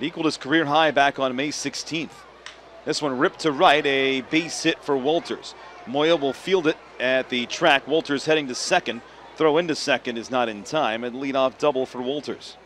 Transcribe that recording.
It equaled his career high back on May 16th. This one ripped to right, a base hit for Wolters. Moya will field it at the track. Wolters heading to second. Throw into second is not in time, and leadoff double for Wolters.